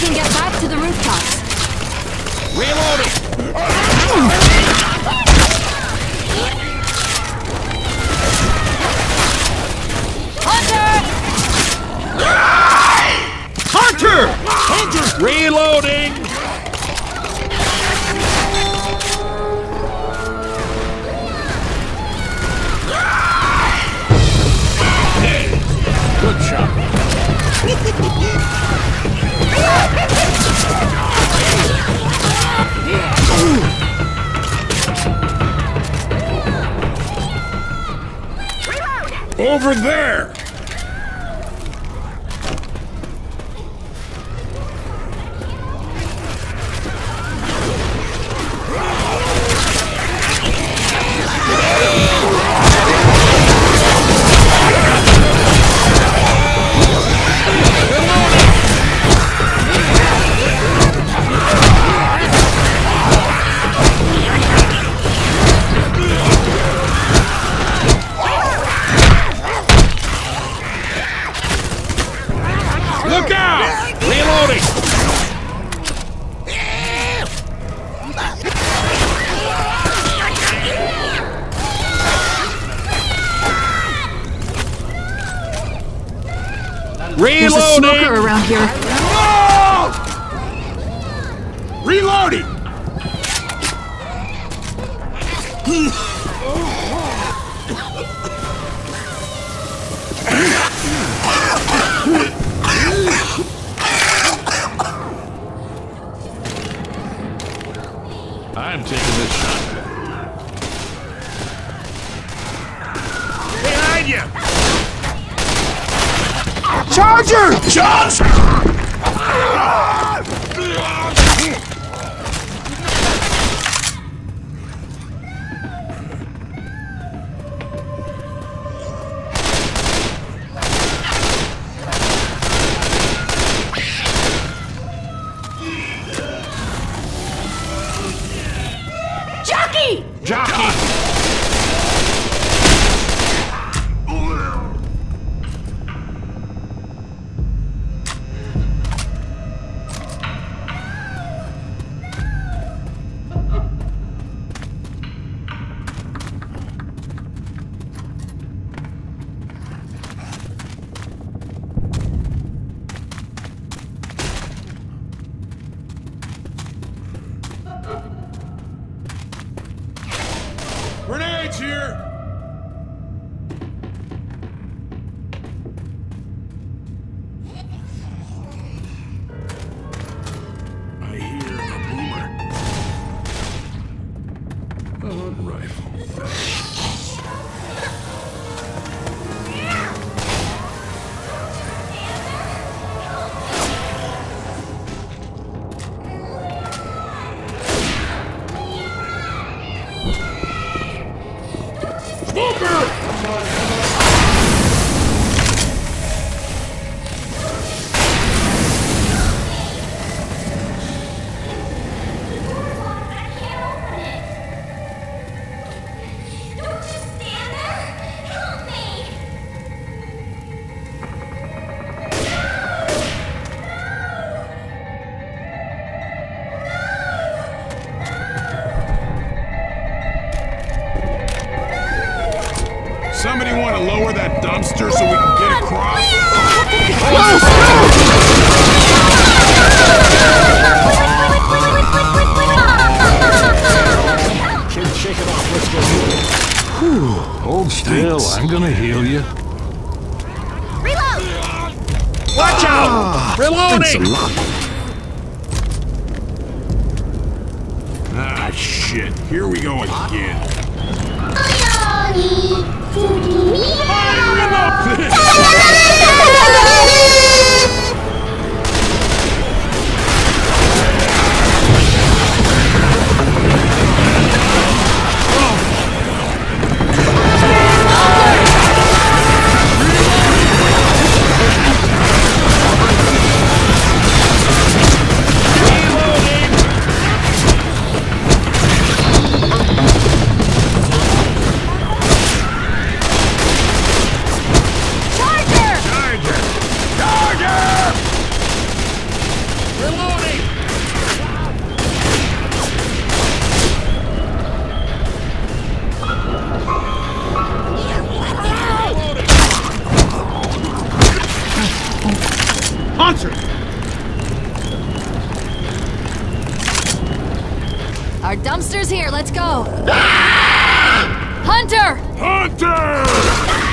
can get back to the rooftops. Reloading! Hunter! Hunter! Hunter! Reloading! Good shot. Over there! There's a smoker around here. Reloading! I'm taking this shot. Behind you! Charger! Johnson! Smoker! Somebody want to lower that dumpster so we can get across? Kid, shake it off. Let's go. Hold still, I'm gonna heal you. Reload! Watch out! Reloading! Ah, shit. Here we go again. Hunter! Hunter!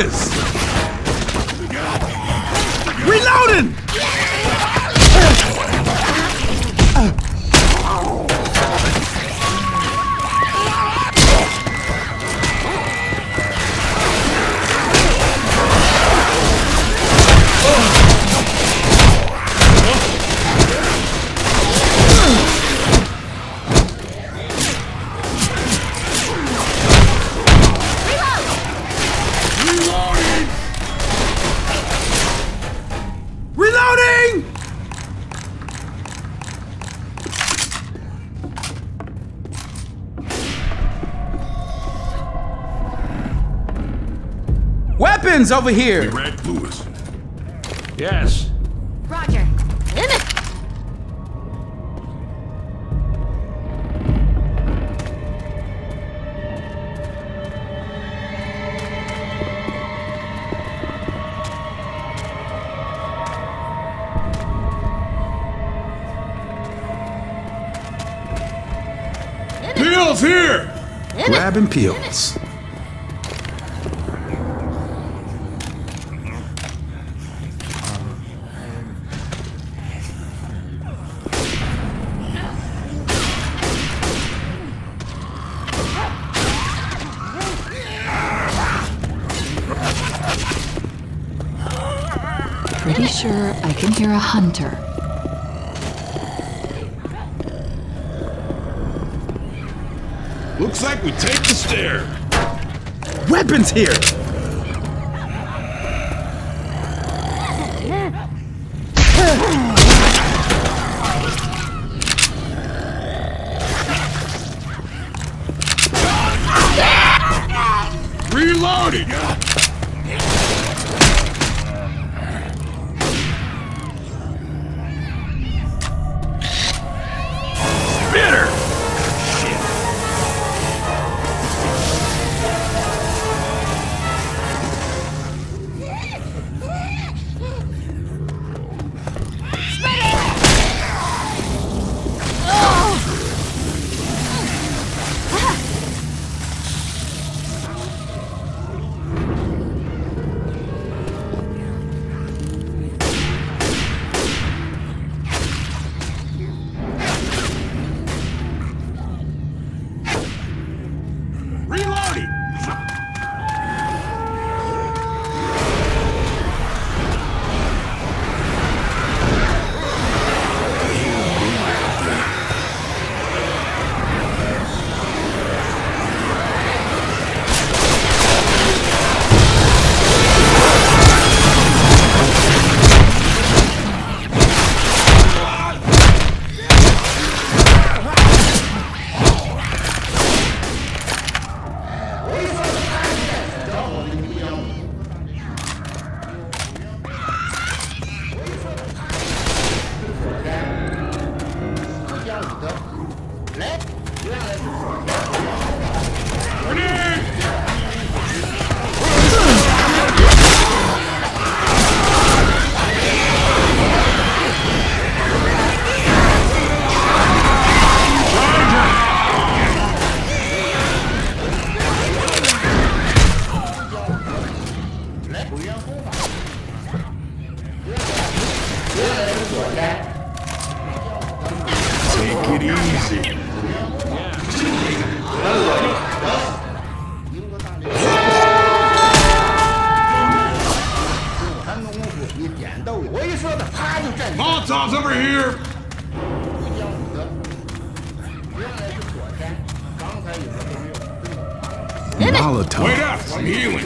Francis! Weapons over here! Red Lewis. Yes. Roger. In it! Bill's here! Grabbing peels. Can hear a hunter. Looks like we take the stair. Weapons here! Кавказ милый.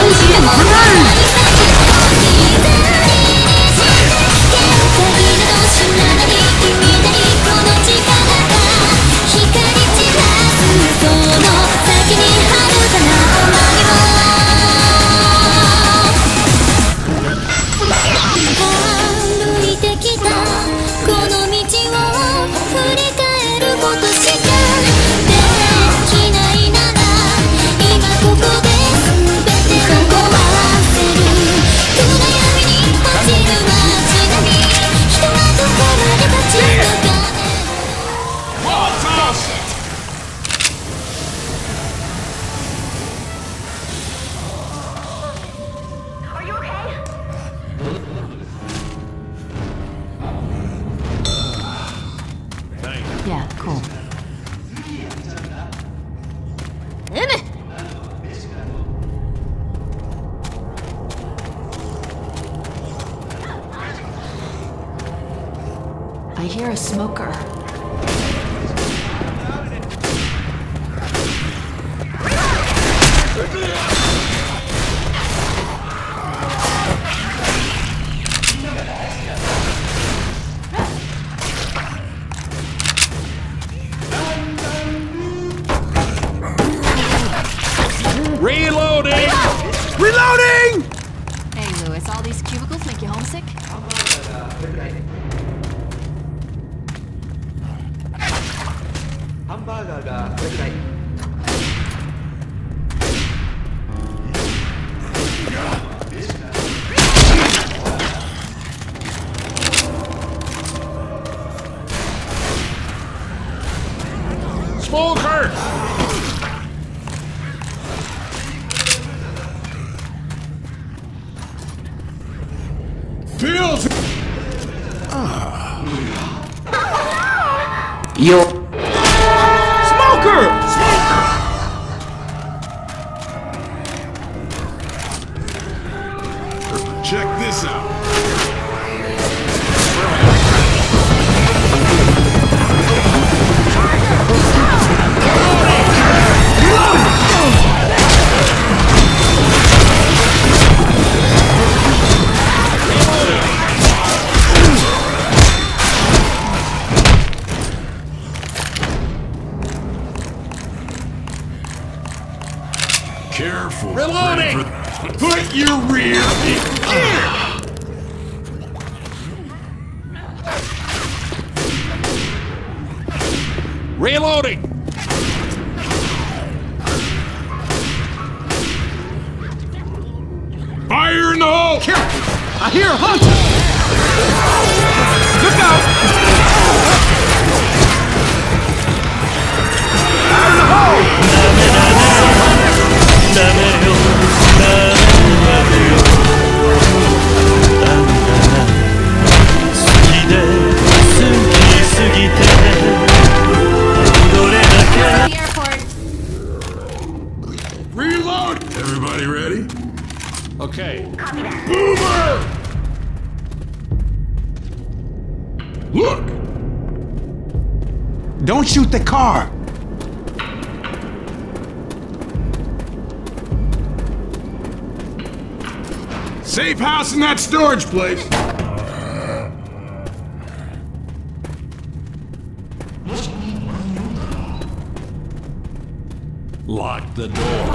Oh, smoker. Careful. Reloading! Put your rear in gear! Reloading! Fire in the hole! Careful! I hear a hunter! Don't shoot the car! Safe house in that storage place! Lock the door.